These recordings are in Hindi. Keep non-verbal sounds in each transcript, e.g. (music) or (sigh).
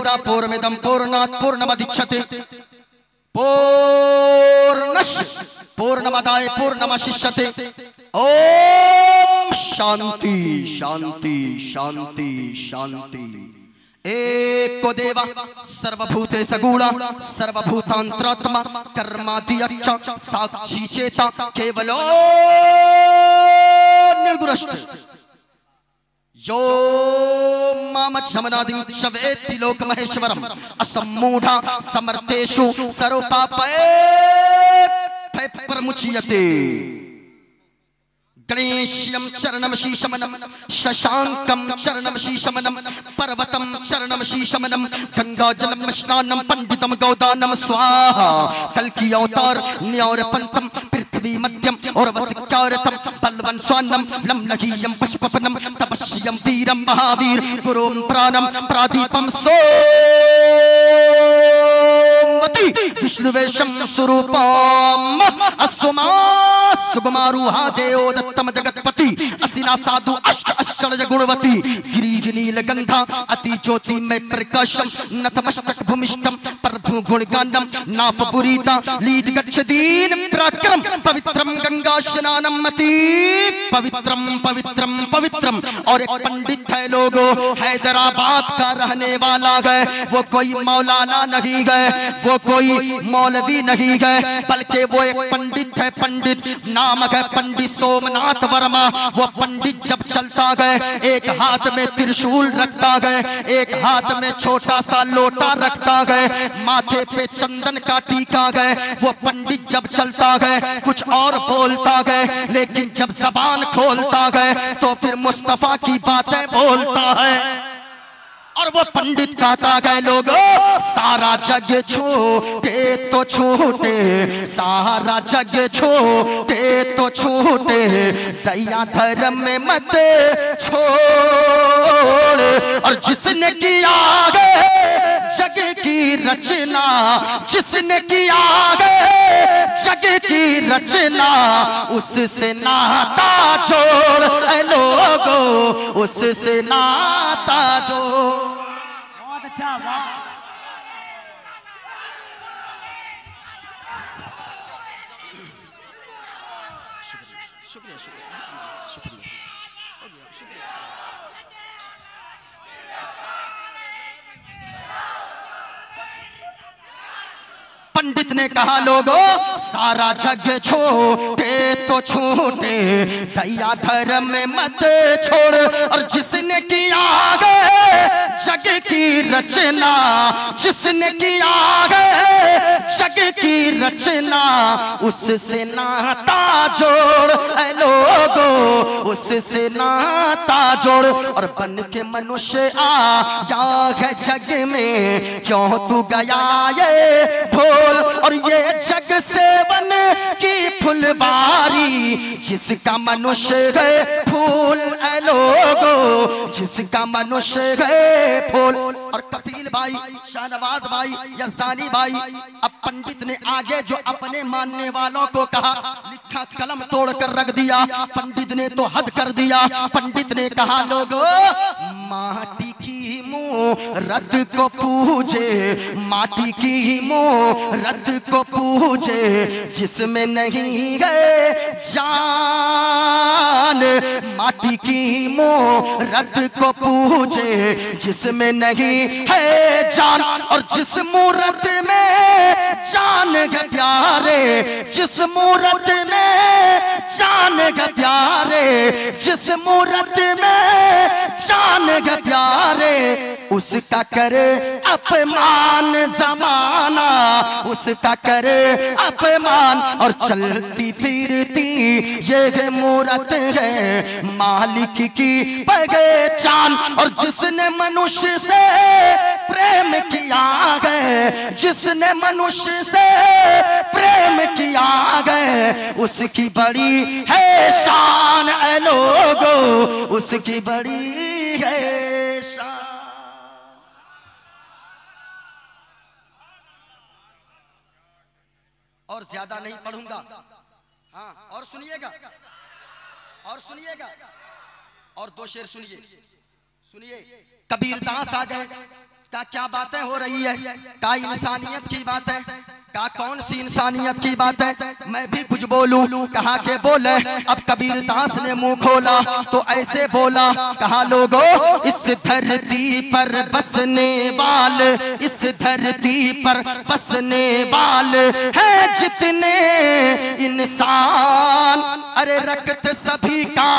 पूर्णमेदा पूर्णमिदं पूर्णात् पूर्णमदिच्छते पूर्णश पूर्णमदाय पूर्णमशिष्यते। ओम शांति शांति शांति शांति एक देवा सर्वभूते सगुणा सर्वभूतांतरात्मा कर्मादि अच्छा साक्षी चेता केवलो निर्गुणष्ट यो मामचमनादिं शवेत्ति लोकमहेश्वरम्। असम्मूढा समर्थेषु सर्वपापये प्रमुच्यते गणेश्यं चरणं शीशमनं शशाङ्कं चरणं शीशमनं पर्वतं चरणं शीशमनं गङ्गाजलं स्नानं, पण्डितं गौदानं, स्वाहा। कल्कि अवतार न्यौर पंथम पृथ्वी मध्यम और वसिकारतम बलवन स्वान्नम लमलहीयं पुष्पपनम तपस्यं वीरं महावीर गुरुं प्राणं प्रादीपं सोमति। विष्णुवेशं स्वरूपम् अस्वमा सुगमारूहा देव दत्तम जगतपति। असिना साधु अष्ट अश्चर्य गुणवती। गिरीह नील गंधा अति ज्योति में प्रकाशम नतमस्तक भूमिष्ठम प्रभु गुणगानम नाप पुरीता लीड गच्छदीन पराक्रम, पवित्रम गंगा स्नानम मति, पवित्रम पवित्रम पवित्रम। और एक पंडित है लोगो, हैदराबाद का रहने वाला है। वो कोई मौलाना नहीं गए वो कोई मौलवी नहीं गए बल्कि वो एक पंडित है पंडित नाम है पंडित सोमनाथ वर्मा। वो पंडित जब चलता गए एक हाथ में त्रिशूल रखता गए एक हाथ में छोटा सा लोटा रखता गए माथे पे चंदन का टीका गए वो पंडित जब चलता गए कुछ और बोलता गए लेकिन जब जबान खोलता गए तो फिर मुस्तफ़ा की बातें बोलता है। और वो पंडित कहता गए लोगो सारा जग छूटे तो छूटे, सारा जग छूटे तो छूटे। दया धर्म में मत छोड़। और जिसने किया गे जग की रचना, जिसने किया गे जग की रचना, उससे नाता जोड़। लोगो, उससे नाता जोड़। बहुत अच्छा वाह शुक्रिया शुक्रिया शुक्रिया हो गया शुक्रिया पंडित ने कहा, लोगो, सारा जग छोटे तो छूटे, दया धर्म मत छोड़, और जिसने किया गए की रचना, जिसने किया गे जग की रचना, उससे नाता जोड़ लोगो, उससे नाता जोड़, और बन के मनुष्य आया है जग में। क्यों तू गया ये भूल, और ये जग सेवन की फुलवारी, जिसका मनुष्य है फूल लोगो, जिसका मनुष्य है फूल। और कफील भाई, शाहनवाज भाई, यजदानी भाई। अब पंडित ने आगे जो अपने मानने वालों को कहा, लिखा कलम तोड़ कर रख दिया। पंडित ने तो हद कर दिया। पंडित ने कहा, लोगो, माटी रद को पूजे, माटी की मुँह रद को पूजे, जिसमें नहीं है जान। माटी की मुँह रद को पूजे, जिसमें नहीं है जान। और जिस मूर्त में जान है प्यारे, जिस मूर्त में जान है प्यारे, जिस मूर्त में है प्यारे, उसका करे अपमान जमाना, उसका करे अपमान और चलती फिरती ये मूरत है मालिक की पहचान और जिसने मनुष्य से प्रेम किया है, जिसने मनुष्य से प्रेम किया है, उसकी बड़ी है शान है लोगो, उसकी बड़ी शान और ज़्यादा नहीं पढ़ूँगा। हाँ और सुनिएगा। और सुनिएगा। और दो शेर सुनिए। सुनिए। कबीर दास आ गए। का क्या बातें हो रही है? क्या इंसानियत की बात है? का कौन सी इंसानियत की बात है? मैं भी कुछ बोलूँ। कहा के बोले, अब कबीर दास ने मुँह खोला तो ऐसे बोला, कहा, लोगो, इस धरती पर बसने वाल, इस धरती पर बसने वाल है जितने इंसान। अरे रक्त सभी का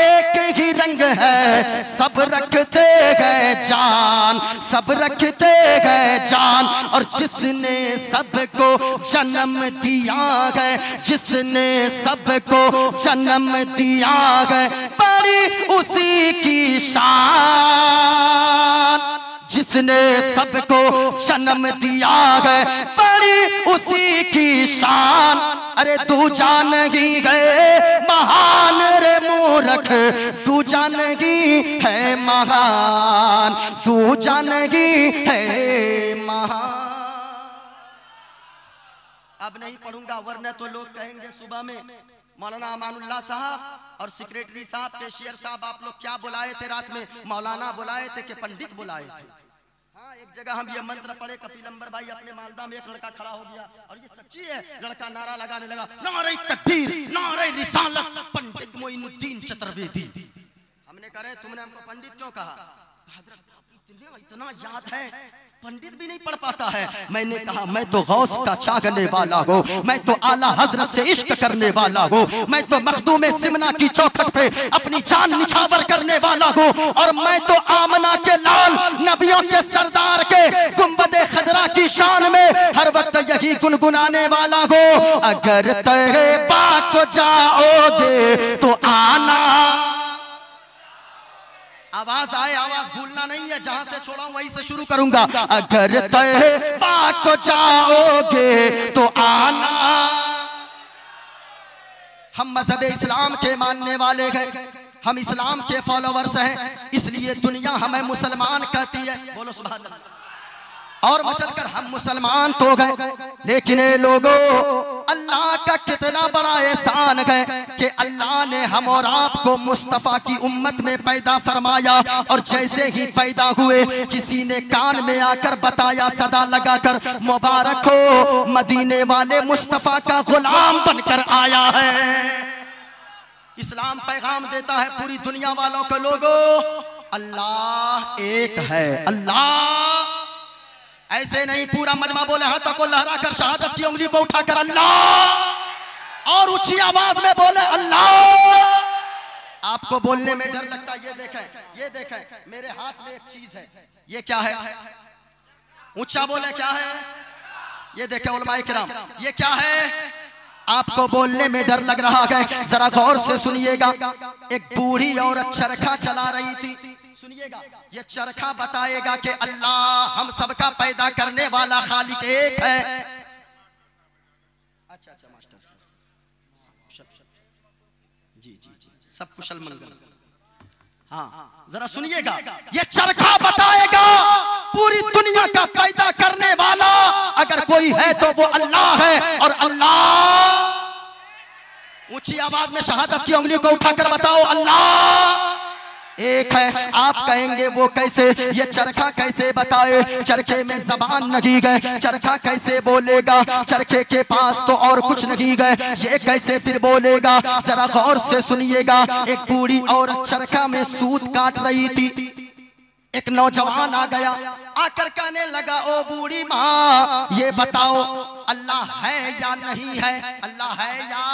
एक ही रंग है, सब रखते गए जान, सब रखते गए जान, और जिसने सबको जन्म दिया है जिसने सबको जन्म दिया है बड़ी उसी की शान। जिसने सबको जन्म दिया है बड़ी उसी की शान। अरे तू जान ही गए, महान रे मूर्ख। तू जान ही महान, तू जान ही है महान। अब नहीं पढ़ूँगा, वरना तो लोग कहेंगे सुबह में, मौलाना अमानुल्लाह साहब और सेक्रेटरी साहब केशियर साहब, आप लोग क्या बुलाए थे रात में? मौलाना बुलाए थे कि पंडित बुलाए थे? हाँ एक जगह हम ये मंत्र पढ़े, कफील अंबर भाई अपने मालदा में एक लड़का खड़ा हो गया और ये सच्ची है, लड़का नारा लगाने लगा, नारे तकबीर नारे रिसालत, पंडित मोइनुद्दीन चतुर्वेदी। हमने कहा तुमने हमको पंडित क्यों कहा, हज़रत इतना इतना याद है पंडित भी नहीं पढ़ पाता है। (laughs) मैंने कहा मैं तो गौस का चागने वाला हूँ। मैं तो आला हज़रत से इश्क करने वाला हूँ। मैं तो मखदूम सिमना की चौखट पे अपनी जान निछावर करने वाला हूँ। और मैं तो आमना के लाल नबियों के सरदार के गुंबद खजरा की शान में हर वक्त यही गुनगुनाने वाला हूँ। अगर तेरे बात को जाओगे तो आना। आवाज़ आए आवाज़ भूलना नहीं है जहाँ से छोड़ा हूँ वहीं से शुरू करूँगा। अगर तय बात को जाओगे तो आना। हम मज़हब इस्लाम के मानने वाले हैं। हम इस्लाम के फॉलोवर्स हैं इसलिए दुनिया हमें मुसलमान कहती है। बोलो सुबह और मचल कर हम मुसलमान तो गए। लेकिन लोगों, अल्लाह का कितना बड़ा एहसान है कि अल्लाह ने हम और आपको मुस्तफ़ा की उम्मत में पैदा फरमाया। और जैसे ही पैदा हुए, किसी ने कान में आकर बताया, सदा लगाकर, मुबारक हो, मदीने वाले मुस्तफ़ा का गुलाम बनकर आया है। इस्लाम पैगाम देता है पूरी दुनिया वालों को, लोगों, अल्लाह एक है, अल्लाह ऐसे नहीं, पूरा मजमा बोले हाथों को लहरा कर शहादत की उंगली को उठाकर अल्लाह! और ऊँची आवाज़ में बोले, अल्लाह! आपको बोलने में डर लगता है, ये देखें ये देखें, मेरे हाथ में एक चीज़ है, ये क्या है? ऊँचा बोले, क्या है? ये देखें उलमाए किराम ये क्या है? आपको बोलने में डर लग रहा है, जरा गौर से सुनिएगा, एक बूढ़ी औरत चरखा चला रही थी सुनिएगा। ये चरखा बताएगा कि अल्लाह हम सबका पैदा करने वाला खालिक एक है। अच्छा अच्छा मास्टर जी जी जी। सब कुशल मंगल। हाँ जरा सुनिएगा। ये चरखा बताएगा पूरी दुनिया का पैदा करने वाला अगर कोई है तो वो अल्लाह है और अल्लाह ऊँची आवाज़ में शहादत की उंगली को उठाकर बताओ अल्लाह। एक है। आप कहेंगे, वो कैसे? ये चरखा कैसे बताए? चरखे में जबान नहीं गए। चरखा कैसे बोलेगा? चरखे के पास तो और कुछ नहीं गए। ये कैसे फिर बोलेगा? जरा गौर से सुनिएगा। एक बूढ़ी और चरखा में सूत काट रही थी। एक नौजवान आ गया। आकर कहने लगा, ओ बूढ़ी माँ, ये बताओ, अल्लाह है या नहीं है? अल्लाह है या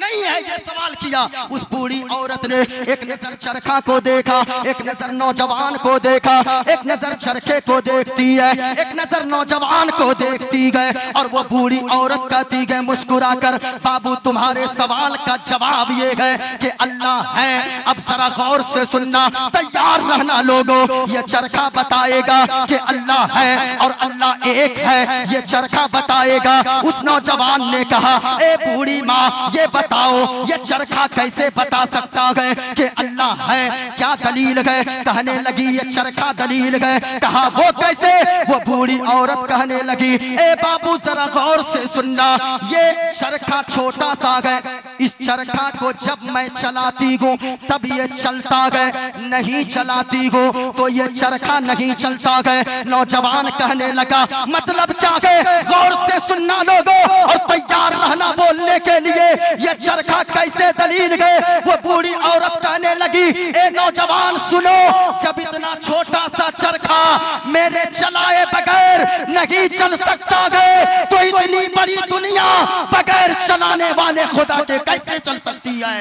नहीं है ये सवाल किया। उस बूढ़ी औरत ने एक नज़र चरखा को देखा, एक नज़र नौजवान को देखा, एक नज़र चरखे को देखती है, एक नज़र नौजवान को देखती गए और वो बूढ़ी औरत कहती गए मुस्कुरा कर बाबू, तुम्हारे सवाल का जवाब ये है कि अल्लाह है। अब जरा गौर से सुनना, तैयार रहना लोगों। ये चरखा बताएगा कि अल्लाह है और अल्लाह एक है। ये चरखा बताएगा। उस नौजवान ने कहा, ए बूढ़ी माँ, ये बता बताओ, ये चरखा कैसे बता सकता है कि अल्लाह है? क्या दलील है? कहने लगी, ये चरखा दलील है। कहा, वो कैसे? वो बूढ़ी औरत कहने लगी, ए बाबू, जरा गौर से सुनना, ये चरखा छोटा सा है। इस चरखा को जब मैं चलाती हूँ, तब ये चलता है, नहीं चलाती हूँ तो ये चरखा नहीं चलता है। नौजवान कहने लगा मतलब क्या है? गौर से सुनना लोगों और तैयार रहना बोलने के लिए, ये चरखा कैसे दलील गए? वो बूढ़ी औरत कहने लगी ए नौजवान सुनो जब इतना छोटा सा चरखा मेरे चलाए बगैर नहीं चल सकता है तो इतनी बड़ी दुनिया बगैर चलाने वाले खुदा के कैसे चल सकती है?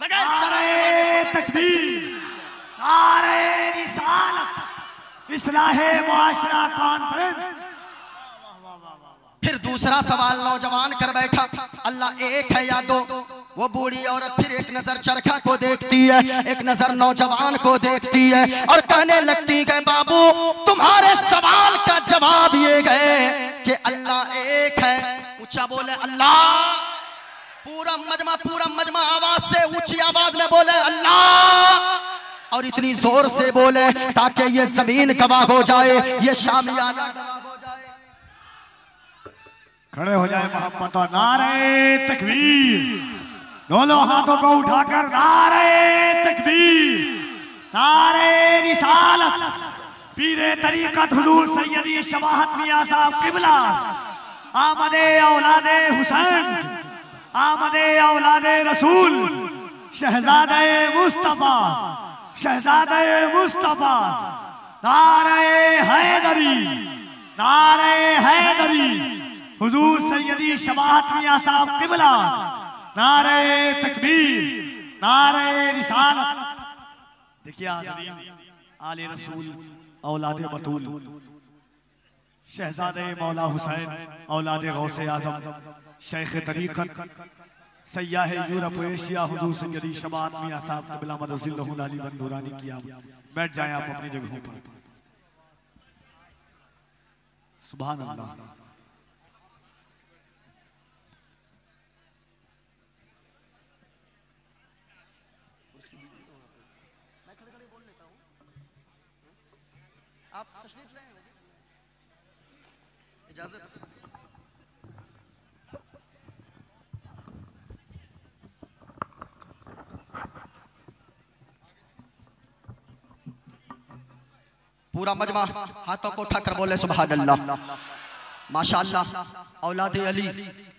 बगैर तकबीर इस्लाहे मुआशरा कॉन्फ्रेंस फिर दूसरा सवाल नौजवान कर बैठा। अल्लाह एक है या दो वो बूढ़ी औरत फिर एक नज़र चरखा को देखती है, एक नज़र नौजवान को देखती है और कहने लगती है, बाबू, तुम्हारे सवाल का जवाब ये गए कि अल्लाह एक है। ऊँचा बोले, अल्लाह। पूरा मजमा पूरा मजमा आवाज़ से ऊँची आवाज़ में बोले, अल्लाह। और इतनी ज़ोर से बोले ताकि ये ज़मीन गवाह हो जाए, ये शामियाना गवाह खड़े हो जाए मोहब्बत और नारे तकबीर। दोनों हाथों को उठाकर नारे तकबीर, नारे रिसालत। पीरे तरीकत हुजूर सैयदी शबाहत मियाँ साहब किबला, आमदे औलादे हुसैन, आमदे औलादे रसूल, शहजादे मुस्तफ़ा शहजादे मुस्तफ़ा। नारे हैदरी नारे हैदरी। हुजूर सैयदी शबाहत मियाँ साहब किबला, नारे तकबीर, नारे रिसालत। देखिए आले रसूल, औलाद बतूल, शहजादे मौला हुसैन, औलाद गौसे आज़म, शेख तरीकत, सयाह यूरोप, एशिया हुजूर सैयदी शबाहत मियाँ साहब किबला मदजिल्लहु अली बंदुरानी किया बैठ जाएँ आप अपनी जगहों पर। सुभान अल्लाह इजाज़त। पूरा मजमा हाथों को उठाकर बोले सुबह अल्लाह माशाअल्लाह औलाद अली,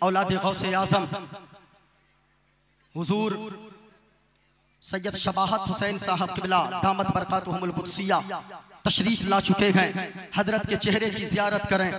औलाद गौसे आज़म। हुजूर सैयद शबाहत हुसैन साहब किबला, दामत कुदसिया, तशरीफ़ ला चुके हैं, हज़रत के चेहरे की जियारत करें।